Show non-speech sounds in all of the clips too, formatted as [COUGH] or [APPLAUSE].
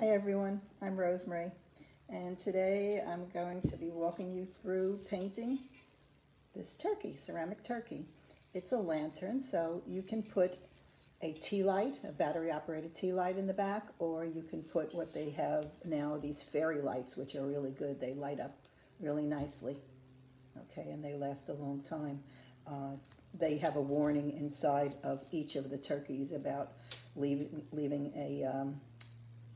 Hi everyone, I'm Rosemarie and today I'm going to be walking you through painting this turkey, ceramic turkey. It's a lantern so you can put a tea light, a battery operated tea light in the back or you can put what they have now, these fairy lights which are really good. They light up really nicely, okay, and they last a long time. Uh, they have a warning inside of each of the turkeys about leave, leaving a, um,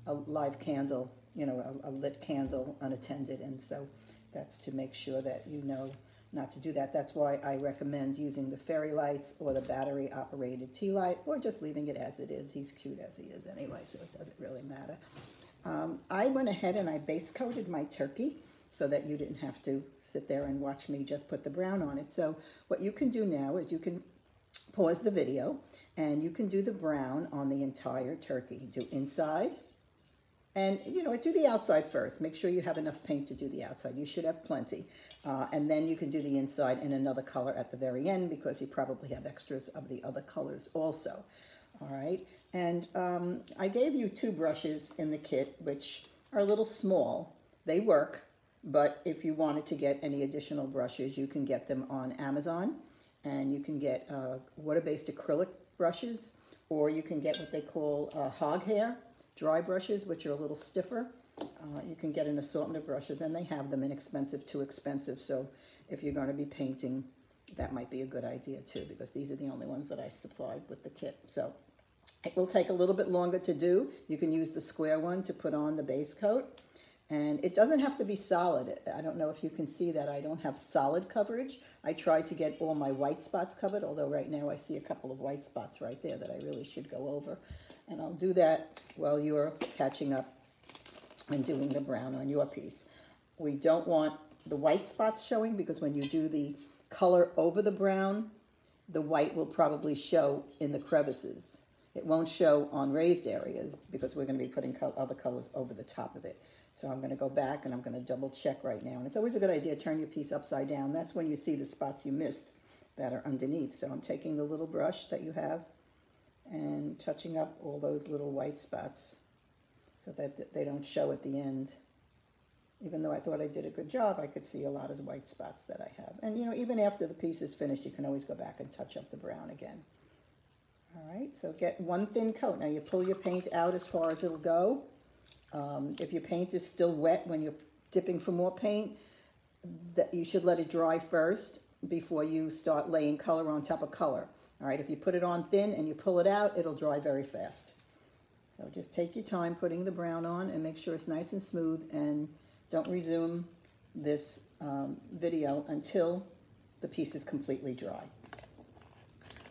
a live candle, you know, a, a, lit candle unattended. And so that's to make sure that you know not to do that. That's why I recommend using the fairy lights or the battery operated tea light or just leaving it as it is. He's cute as he is anyway, so it doesn't really matter. Um, I went ahead and I base coated my turkey so that you didn't have to sit there and watch me just put the brown on it. So what you can do now is you can pause the video and you can do the brown on the entire turkey. Do inside and, you know, do the outside first. Make sure you have enough paint to do the outside. You should have plenty. Uh, and then you can do the inside in another color at the very end because you probably have extras of the other colors also. All right. And um, I gave you two brushes in the kit, which are a little small. They work. But if you wanted to get any additional brushes, you can get them on Amazon. And you can get uh, water-based acrylic brushes, or you can get what they call uh, hog hair dry brushes, which are a little stiffer. Uh, you can get an assortment of brushes, and they have them inexpensive, too expensive. So if you're going to be painting, that might be a good idea, too, because these are the only ones that I supplied with the kit. So it will take a little bit longer to do. You can use the square one to put on the base coat. And it doesn't have to be solid. I don't know if you can see that I don't have solid coverage. I tried to get all my white spots covered, although right now I see a couple of white spots right there that I really should go over. And I'll do that while you're catching up and doing the brown on your piece. We don't want the white spots showing because when you do the color over the brown, the white will probably show in the crevices. It won't show on raised areas because we're going to be putting other colors over the top of it. So I'm going to go back and I'm going to double check right now. And it's always a good idea to turn your piece upside down. That's when you see the spots you missed that are underneath. So I'm taking the little brush that you have and touching up all those little white spots so that they don't show at the end. Even though I thought I did a good job, I could see a lot of white spots that I have. And you know, even after the piece is finished, you can always go back and touch up the brown again. All right, so get one thin coat. Now you pull your paint out as far as it'll go. Um, if your paint is still wet when you're dipping for more paint, that you should let it dry first before you start laying color on top of color. All right, if you put it on thin and you pull it out, it'll dry very fast. So just take your time putting the brown on and make sure it's nice and smooth and don't resume this um, video until the piece is completely dry.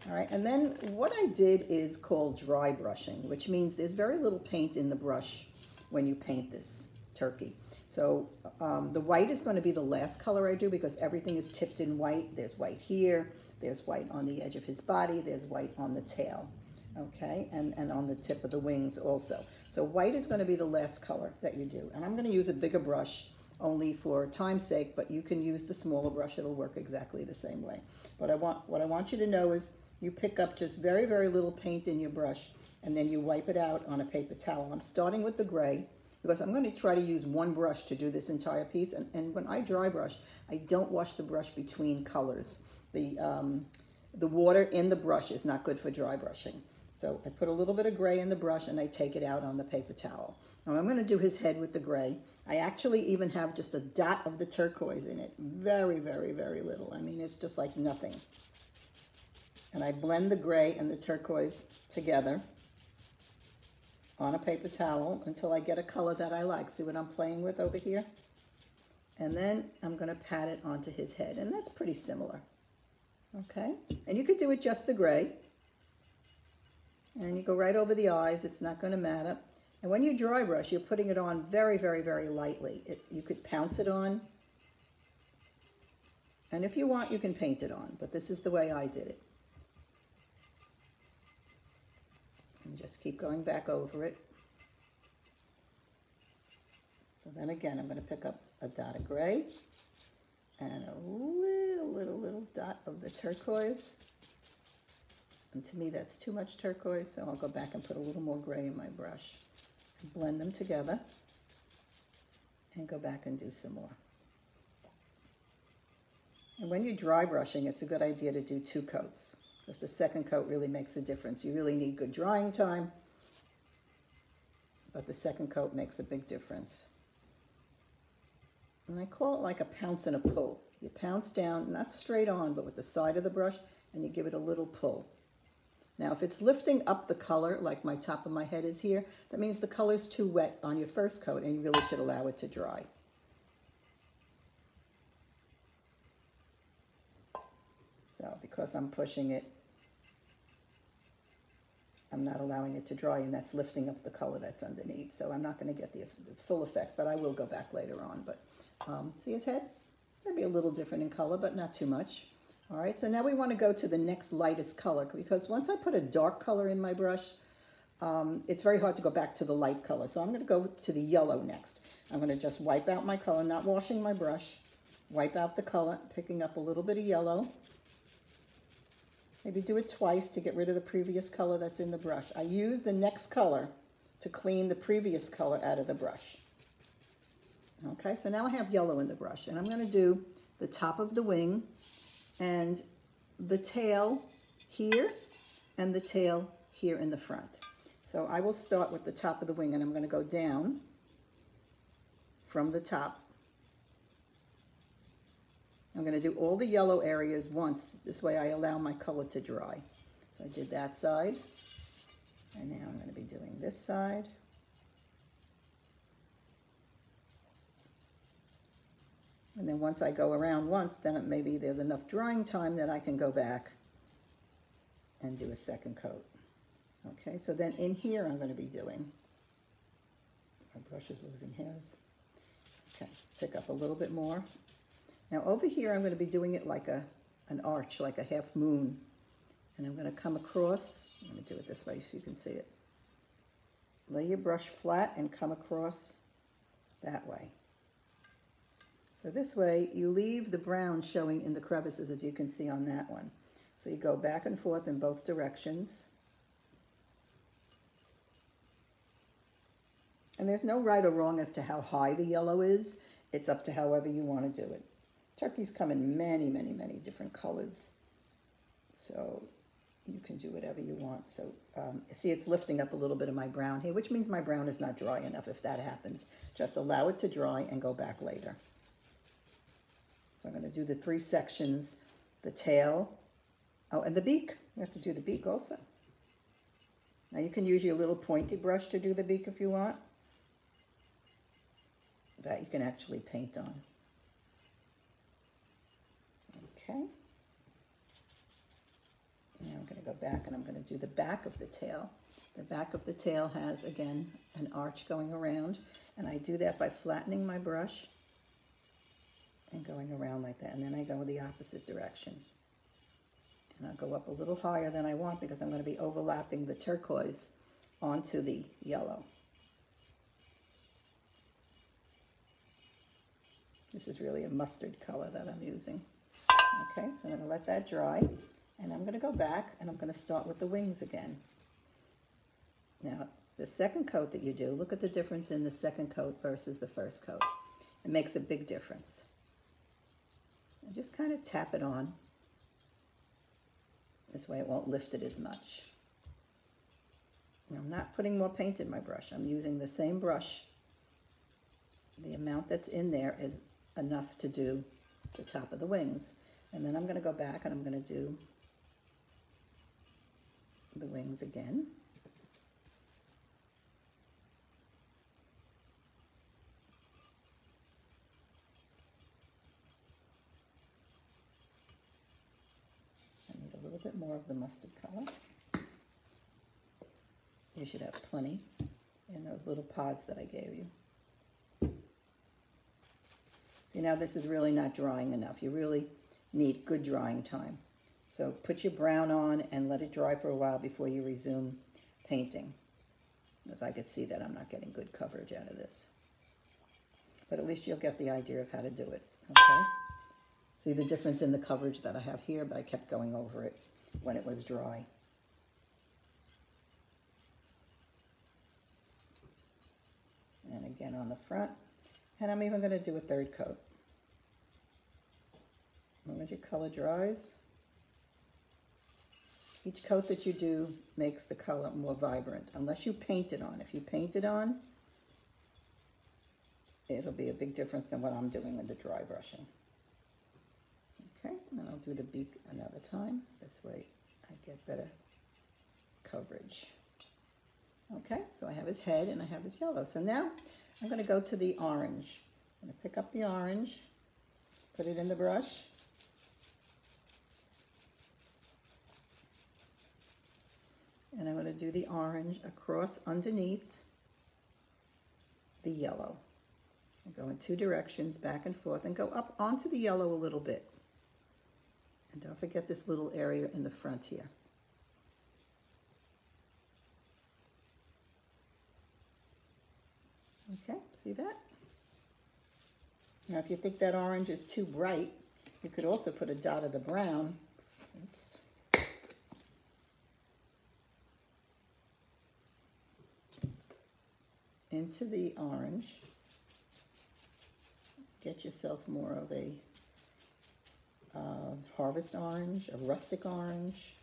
All right, and then what I did is called dry brushing, which means there's very little paint in the brush when you paint this turkey. So um, the white is going to be the last color I do because everything is tipped in white. There's white here, there's white on the edge of his body, there's white on the tail, okay, and, and on the tip of the wings also. So white is going to be the last color that you do. And I'm going to use a bigger brush only for time's sake, but you can use the smaller brush. It'll work exactly the same way. But I want, what I want you to know is you pick up just very, very little paint in your brush and then you wipe it out on a paper towel. I'm starting with the gray because I'm going to try to use one brush to do this entire piece. And, and when I dry brush, I don't wash the brush between colors. The, um, the water in the brush is not good for dry brushing. So I put a little bit of gray in the brush and I take it out on the paper towel. Now I'm going to do his head with the gray. I actually even have just a dot of the turquoise in it. Very, very, very little. I mean, it's just like nothing and I blend the gray and the turquoise together on a paper towel until I get a color that I like. See what I'm playing with over here? And then I'm going to pat it onto his head, and that's pretty similar. Okay? And you could do it just the gray. And you go right over the eyes. It's not going to matter. And when you dry brush, you're putting it on very, very, very lightly. It's You could pounce it on. And if you want, you can paint it on. But this is the way I did it. and just keep going back over it. So then again, I'm going to pick up a dot of gray and a little, little, little dot of the turquoise. And to me, that's too much turquoise, so I'll go back and put a little more gray in my brush. blend them together, and go back and do some more. And when you're dry brushing, it's a good idea to do two coats because the second coat really makes a difference. You really need good drying time, but the second coat makes a big difference. And I call it like a pounce and a pull. You pounce down, not straight on, but with the side of the brush, and you give it a little pull. Now, if it's lifting up the color, like my top of my head is here, that means the color's too wet on your first coat, and you really should allow it to dry. So, because I'm pushing it, I'm not allowing it to dry, and that's lifting up the color that's underneath. So I'm not going to get the, the full effect, but I will go back later on. But um, see his head? It'll be a little different in color, but not too much. All right, so now we want to go to the next lightest color because once I put a dark color in my brush, um, it's very hard to go back to the light color. So I'm going to go to the yellow next. I'm going to just wipe out my color, not washing my brush. Wipe out the color, picking up a little bit of yellow. Maybe do it twice to get rid of the previous color that's in the brush. I use the next color to clean the previous color out of the brush. Okay, so now I have yellow in the brush, and I'm going to do the top of the wing and the tail here and the tail here in the front. So I will start with the top of the wing, and I'm going to go down from the top. I'm going to do all the yellow areas once. This way I allow my color to dry. So I did that side. And now I'm going to be doing this side. And then once I go around once, then maybe there's enough drying time that I can go back and do a second coat. Okay, so then in here I'm going to be doing, my brush is losing hairs. Okay, pick up a little bit more. Now over here I'm going to be doing it like a an arch, like a half moon. And I'm going to come across, going to do it this way so you can see it. Lay your brush flat and come across that way. So this way, you leave the brown showing in the crevices as you can see on that one. So you go back and forth in both directions. And there's no right or wrong as to how high the yellow is. It's up to however you want to do it. Turkeys come in many, many, many different colors. So you can do whatever you want. So um, see, it's lifting up a little bit of my brown here, which means my brown is not dry enough if that happens. Just allow it to dry and go back later. So I'm going to do the three sections, the tail, oh, and the beak. You have to do the beak also. Now you can use your little pointy brush to do the beak if you want. That you can actually paint on. Okay. Now I'm going to go back and I'm going to do the back of the tail. The back of the tail has, again, an arch going around, and I do that by flattening my brush and going around like that. And then I go the opposite direction. And I'll go up a little higher than I want because I'm going to be overlapping the turquoise onto the yellow. This is really a mustard color that I'm using. Okay, so I'm going to let that dry. And I'm going to go back and I'm going to start with the wings again. Now, the second coat that you do, look at the difference in the second coat versus the first coat. It makes a big difference. And just kind of tap it on. This way it won't lift it as much. Now, I'm not putting more paint in my brush. I'm using the same brush. The amount that's in there is enough to do the top of the wings. And then I'm going to go back and I'm going to do the wings again. little bit of the mustard color. You should have plenty in those little pods that I gave you. See, now this is really not drying enough. You really need good drying time. So put your brown on and let it dry for a while before you resume painting. As I could see that I'm not getting good coverage out of this. But at least you'll get the idea of how to do it, okay? See the difference in the coverage that I have here, but I kept going over it when it was dry. And again on the front. And I'm even gonna do a third coat. When your color dries, each coat that you do makes the color more vibrant, unless you paint it on. If you paint it on, it'll be a big difference than what I'm doing with the dry brushing. Okay, and I'll do the beak another time. This way I get better coverage. Okay, so I have his head and I have his yellow. So now I'm going to go to the orange. I'm going to pick up the orange, put it in the brush. And I'm going to do the orange across underneath the yellow. I go in two directions, back and forth, and go up onto the yellow a little bit. And don't forget this little area in the front here. Okay, see that? Now if you think that orange is too bright, you could also put a dot of the brown. Oops. Into the orange. Get yourself more of a uh, harvest orange, a rustic orange.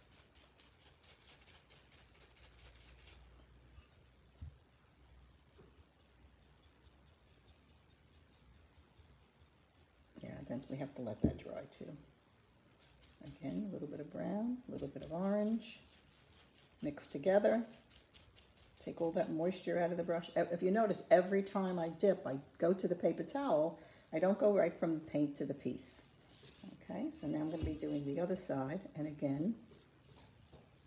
Yeah, then we have to let that dry too. Again, a little bit of brown, a little bit of orange, mixed together. Take all that moisture out of the brush. If you notice, every time I dip, I go to the paper towel. I don't go right from the paint to the piece. Okay, so now I'm going to be doing the other side. And again,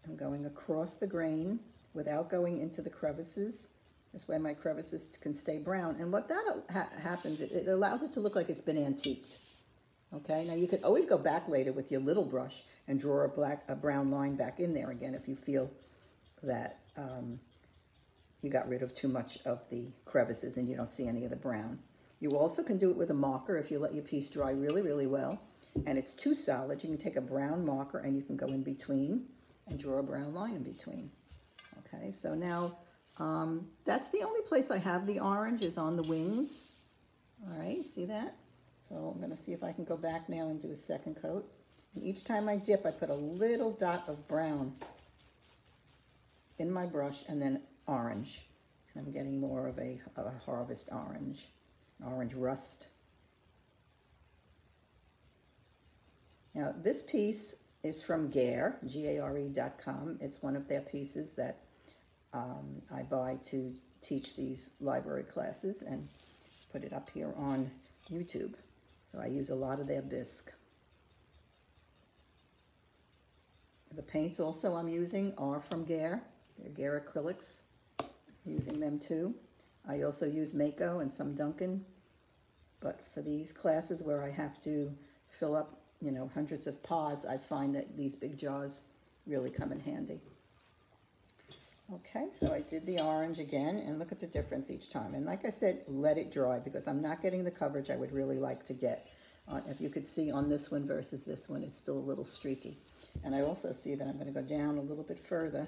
I'm going across the grain without going into the crevices. This way my crevices can stay brown. And what that ha happens, it, it allows it to look like it's been antiqued. Okay, now you could always go back later with your little brush and draw a black, a brown line back in there again if you feel that um, you got rid of too much of the crevices and you don't see any of the brown. You also can do it with a marker if you let your piece dry really, really well. And it's too solid, you can take a brown marker and you can go in between and draw a brown line in between. Okay, so now um, that's the only place I have the orange is on the wings. All right, see that? So I'm gonna see if I can go back now and do a second coat. And each time I dip, I put a little dot of brown in my brush and then orange. And I'm getting more of a, a harvest orange, orange rust. Now this piece is from Gare, G-A-R-E.com. It's one of their pieces that um, I buy to teach these library classes and put it up here on YouTube. So I use a lot of their bisque. The paints also I'm using are from Gare. They're Gare acrylics. Using them too. I also use Mayco and some Duncan. But for these classes where I have to fill up, you know, hundreds of pods, I find that these big jars really come in handy. Okay, so I did the orange again, and look at the difference each time. And like I said, let it dry, because I'm not getting the coverage I would really like to get. Uh, if you could see on this one versus this one, it's still a little streaky. And I also see that I'm going to go down a little bit further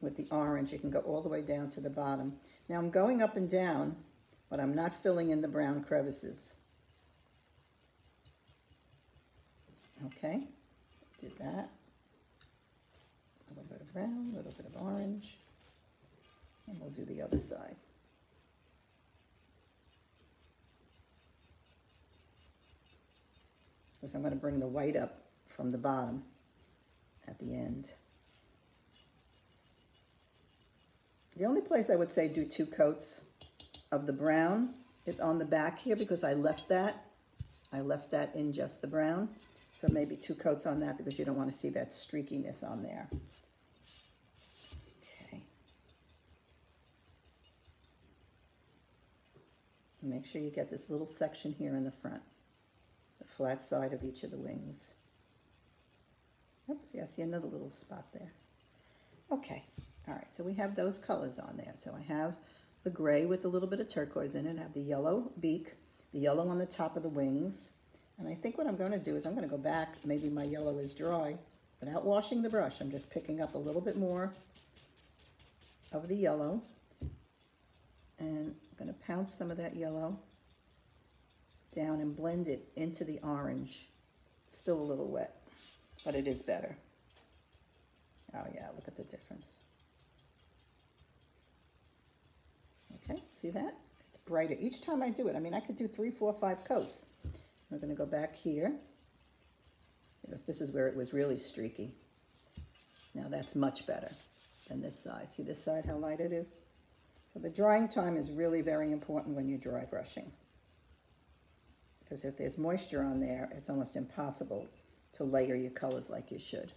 with the orange. You can go all the way down to the bottom. Now I'm going up and down, but I'm not filling in the brown crevices. Okay, did that A little bit of brown, a little bit of orange, and we'll do the other side. Because I'm going to bring the white up from the bottom at the end. The only place I would say do two coats of the brown is on the back here because I left that. I left that in just the brown. So maybe two coats on that because you don't want to see that streakiness on there. Okay. Make sure you get this little section here in the front, the flat side of each of the wings. Oops, yeah, I see another little spot there. Okay, all right, so we have those colors on there. So I have the gray with a little bit of turquoise in it. I have the yellow beak, the yellow on the top of the wings. And I think what I'm going to do is I'm going to go back, maybe my yellow is dry, without washing the brush. I'm just picking up a little bit more of the yellow And I'm going to pounce some of that yellow down and blend it into the orange. Still a little wet, but it is better. Oh yeah, look at the difference. Okay, see that? It's brighter. Each time I do it, I mean, I could do three, four, five coats. We're going to go back here. Because this is where it was really streaky. Now that's much better than this side. See this side, how light it is? So the drying time is really very important when you're dry brushing. Because if there's moisture on there, it's almost impossible to layer your colors like you should.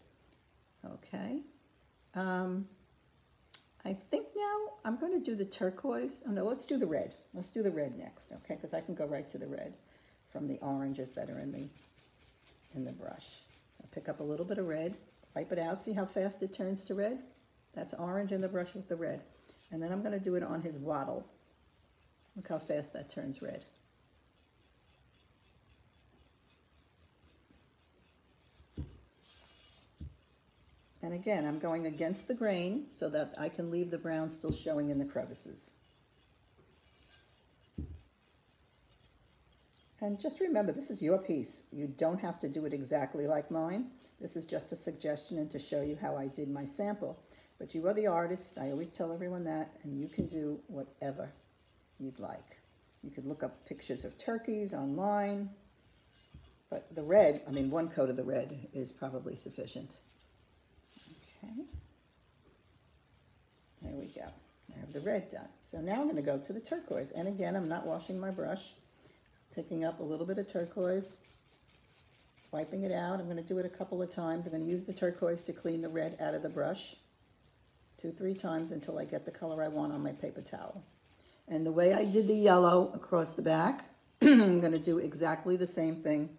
Okay. Um, I think now I'm going to do the turquoise. Oh no, let's do the red. Let's do the red next, okay? Because I can go right to the red from the oranges that are in the in the brush. I'll pick up a little bit of red, wipe it out. See how fast it turns to red? That's orange in the brush with the red. And then I'm going to do it on his wattle. Look how fast that turns red. And again, I'm going against the grain so that I can leave the brown still showing in the crevices. And just remember, this is your piece. You don't have to do it exactly like mine. This is just a suggestion and to show you how I did my sample. But you are the artist. I always tell everyone that, and you can do whatever you'd like. You could look up pictures of turkeys online. But the red, I mean, one coat of the red is probably sufficient. Okay. There we go. I have the red done. So now I'm going to go to the turquoise. And again, I'm not washing my brush. Picking up a little bit of turquoise, wiping it out. I'm going to do it a couple of times. I'm going to use the turquoise to clean the red out of the brush. Two, three times until I get the color I want on my paper towel. And the way I did the yellow across the back, [CLEARS THROAT] I'm going to do exactly the same thing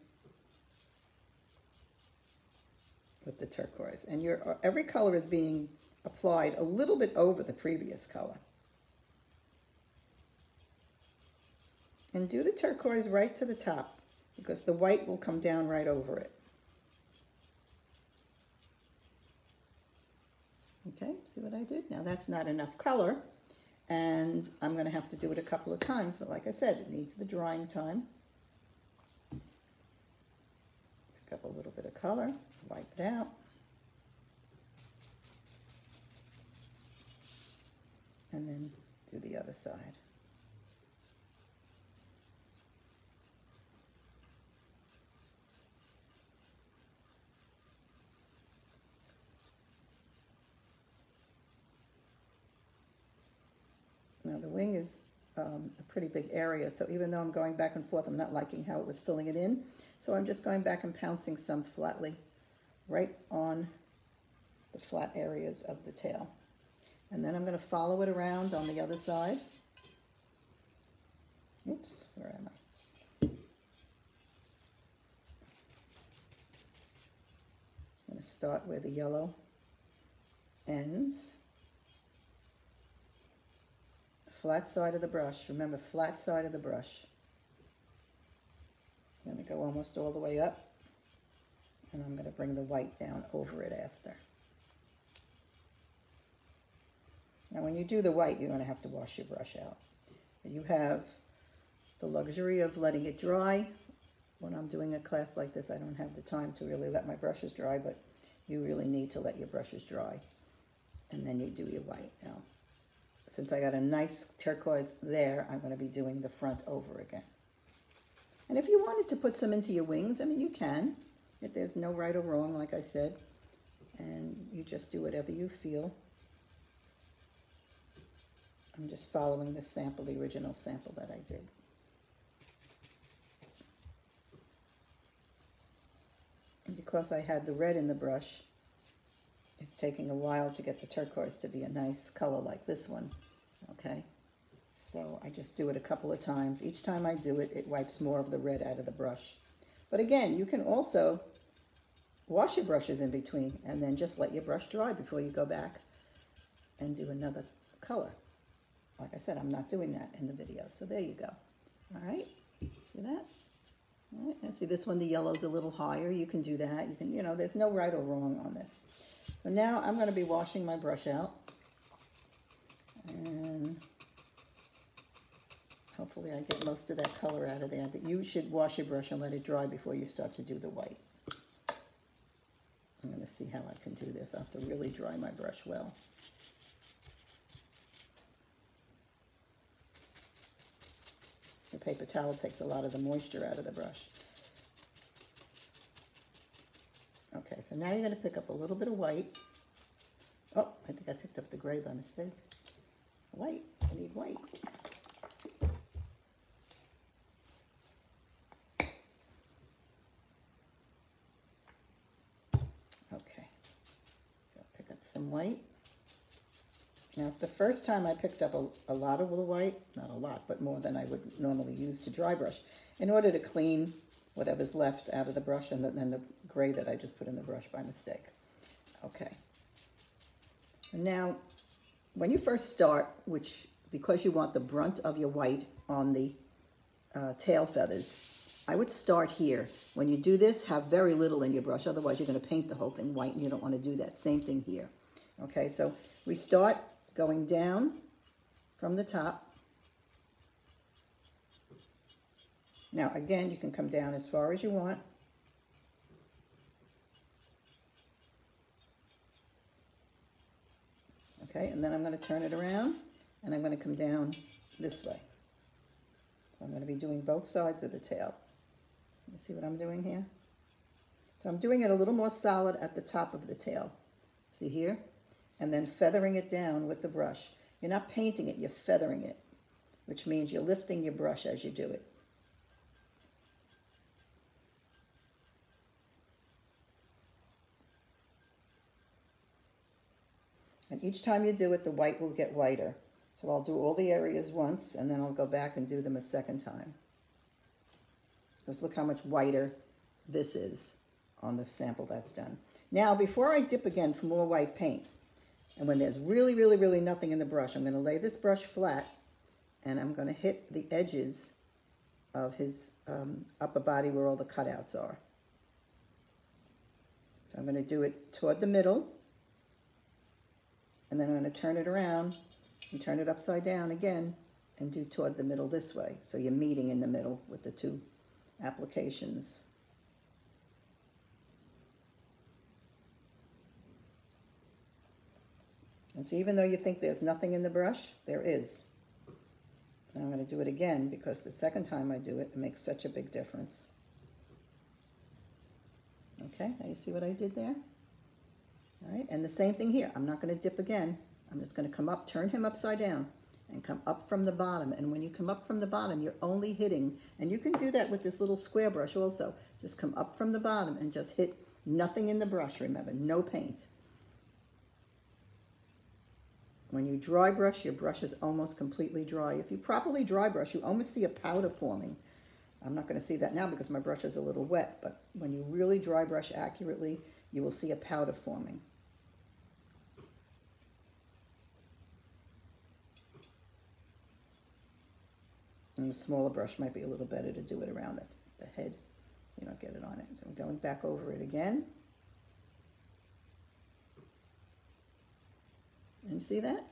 with the turquoise. And your every color is being applied a little bit over the previous color. And do the turquoise right to the top because the white will come down right over it. Okay, see what I did? Now that's not enough color and I'm going to have to do it a couple of times, but like I said, it needs the drying time. Pick up a little bit of color, wipe it out. And then do the other side. Wing is um, a pretty big area, so even though I'm going back and forth, I'm not liking how it was filling it in. So I'm just going back and pouncing some flatly right on the flat areas of the tail. And then I'm going to follow it around on the other side. Oops, where am I? I'm going to start where the yellow ends flat side of the brush. Remember, flat side of the brush. I'm going to go almost all the way up, and I'm going to bring the white down over it after. Now, when you do the white, you're going to have to wash your brush out. You have the luxury of letting it dry. When I'm doing a class like this, I don't have the time to really let my brushes dry, but you really need to let your brushes dry. And then you do your white. Now, since I got a nice turquoise there, I'm going to be doing the front over again. And if you wanted to put some into your wings, I mean, you can. If there's no right or wrong, like I said. And you just do whatever you feel. I'm just following the sample, the original sample that I did. And because I had the red in the brush, it's taking a while to get the turquoise to be a nice color like this one, okay? So I just do it a couple of times. Each time I do it, it wipes more of the red out of the brush. But again, you can also wash your brushes in between and then just let your brush dry before you go back and do another color. Like I said, I'm not doing that in the video. So there you go. All right, see that? All right, and see this one, the yellow's a little higher. You can do that. You can, you know, there's no right or wrong on this. So now I'm going to be washing my brush out. And Hopefully I get most of that color out of there, but you should wash your brush and let it dry before you start to do the white. I'm gonna see how I can do this. I have to really dry my brush well. The paper towel takes a lot of the moisture out of the brush. Okay, so now you're gonna pick up a little bit of white. Oh, I think I picked up the gray by mistake. White, I need white. Okay, so I'll pick up some white. Now, if the first time I picked up a, a lot of white, not a lot, but more than I would normally use to dry brush, in order to clean whatever's left out of the brush and then the gray that I just put in the brush by mistake. Okay. Now, when you first start, which because you want the brunt of your white on the uh, tail feathers, I would start here. When you do this, have very little in your brush, otherwise you're going to paint the whole thing white and you don't want to do that. Same thing here. Okay, so we start going down from the top. Now, again, you can come down as far as you want. Okay, and then I'm going to turn it around and I'm going to come down this way. So I'm going to be doing both sides of the tail. You see what I'm doing here? So I'm doing it a little more solid at the top of the tail. See here? And then feathering it down with the brush. You're not painting it, you're feathering it, which means you're lifting your brush as you do it. Each time you do it, the white will get whiter. So I'll do all the areas once, and then I'll go back and do them a second time. Because look how much whiter this is on the sample that's done. Now, before I dip again for more white paint, and when there's really, really, really nothing in the brush, I'm going to lay this brush flat, and I'm going to hit the edges of his um, upper body where all the cutouts are. So I'm going to do it toward the middle, and then I'm going to turn it around and turn it upside down again and do toward the middle this way. So you're meeting in the middle with the two applications. And so even though you think there's nothing in the brush, there is. And I'm going to do it again because the second time I do it, it makes such a big difference. Okay, now you see what I did there? All right, and the same thing here. I'm not going to dip again. I'm just going to come up, turn him upside down, and come up from the bottom. And when you come up from the bottom, you're only hitting, and you can do that with this little square brush also. Just come up from the bottom and just hit nothing in the brush, remember, no paint. When you dry brush, your brush is almost completely dry. If you properly dry brush, you almost see a powder forming. I'm not going to see that now because my brush is a little wet, but when you really dry brush accurately, you will see a powder forming. And a smaller brush might be a little better to do it around the, the head. You don't get it on it. So I'm going back over it again. And see that?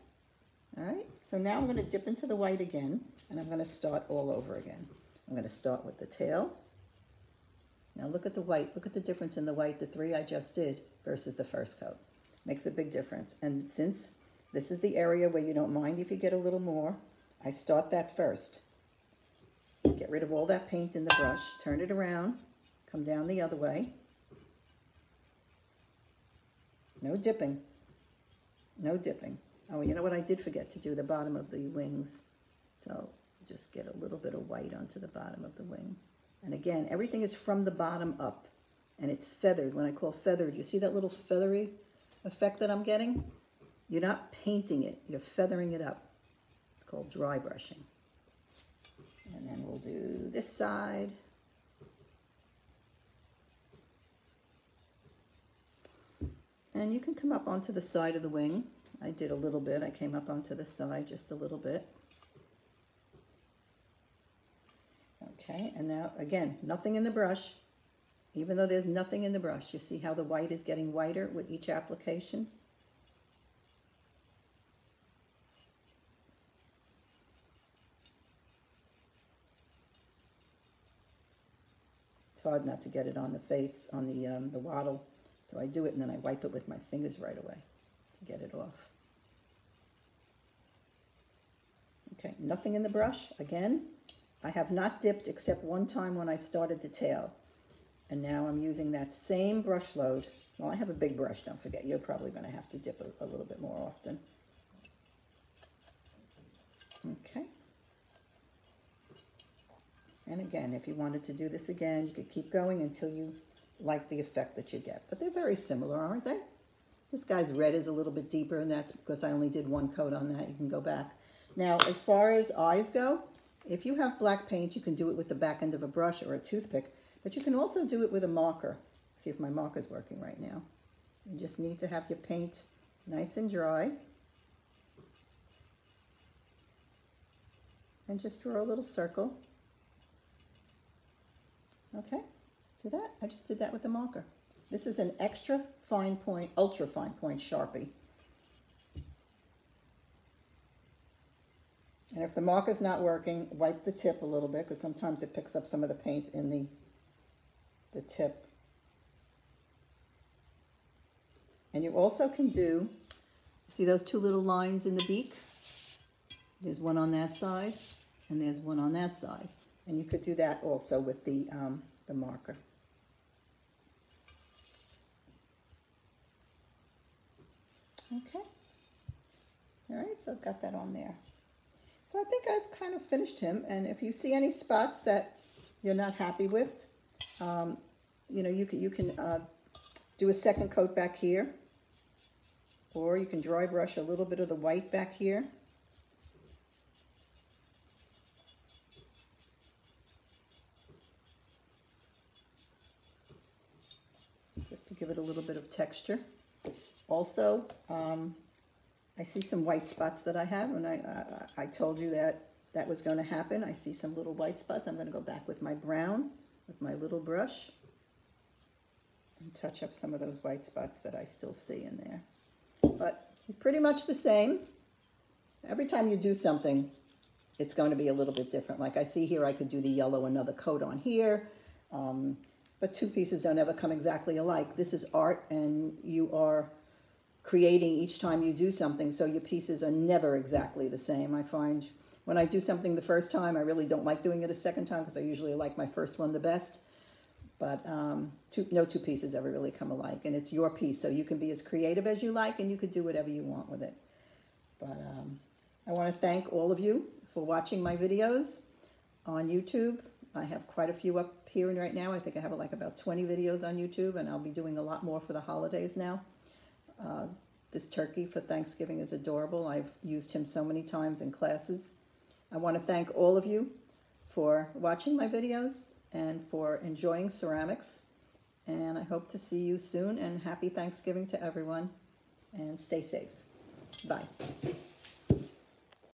All right, so now I'm going to dip into the white again, and I'm going to start all over again. I'm going to start with the tail. Now look at the white. Look at the difference in the white, the three I just did versus the first coat. Makes a big difference. And since this is the area where you don't mind if you get a little more, I start that first. Rid of all that paint in the brush, turn it around, come down the other way. No dipping. No dipping. Oh, you know what? I did forget to do the bottom of the wings. So just get a little bit of white onto the bottom of the wing. And again, everything is from the bottom up. And it's feathered. When I call feathered, you see that little feathery effect that I'm getting? You're not painting it. You're feathering it up. It's called dry brushing. And then we'll do this side. And you can come up onto the side of the wing. I did a little bit. I came up onto the side just a little bit. Okay, and now again, nothing in the brush. Even though there's nothing in the brush, you see how the white is getting whiter with each application? It's hard not to get it on the face, on the, um, the wattle. So I do it and then I wipe it with my fingers right away to get it off. Okay, nothing in the brush. Again, I have not dipped except one time when I started the tail. And now I'm using that same brush load. Well, I have a big brush, don't forget. You're probably going to have to dip a, a little bit more often. Okay. And again, if you wanted to do this again, you could keep going until you like the effect that you get. But they're very similar, aren't they? This guy's red is a little bit deeper, and that's because I only did one coat on that. You can go back. Now, as far as eyes go, if you have black paint, you can do it with the back end of a brush or a toothpick, but you can also do it with a marker. See if my marker's working right now. You just need to have your paint nice and dry. And just draw a little circle. Okay, see that? I just did that with the marker. This is an extra fine point, ultra fine point Sharpie. And if the marker's not working, wipe the tip a little bit because sometimes it picks up some of the paint in the, the tip. And you also can do, see those two little lines in the beak? There's one on that side and there's one on that side. And you could do that also with the, um, the marker. Okay. All right, so I've got that on there. So I think I've kind of finished him. And if you see any spots that you're not happy with, um, you know, you can, you can uh, do a second coat back here. Or you can dry brush a little bit of the white back here. Give it a little bit of texture. Also, um, I see some white spots that I have, and I, I, I told you that that was going to happen. I see some little white spots. I'm going to go back with my brown, with my little brush, and touch up some of those white spots that I still see in there. But it's pretty much the same. Every time you do something, it's going to be a little bit different. Like I see here, I could do the yellow another coat on here. Um, but two pieces don't ever come exactly alike. This is art, and you are creating each time you do something, so your pieces are never exactly the same. I find when I do something the first time, I really don't like doing it a second time because I usually like my first one the best. But um, two, no two pieces ever really come alike, and it's your piece, so you can be as creative as you like, and you could do whatever you want with it. But um, I want to thank all of you for watching my videos on YouTube. I have quite a few up here right now. I think I have like about 20 videos on YouTube, and I'll be doing a lot more for the holidays now. Uh, this turkey for Thanksgiving is adorable. I've used him so many times in classes. I want to thank all of you for watching my videos and for enjoying ceramics. And I hope to see you soon and happy Thanksgiving to everyone and stay safe. Bye.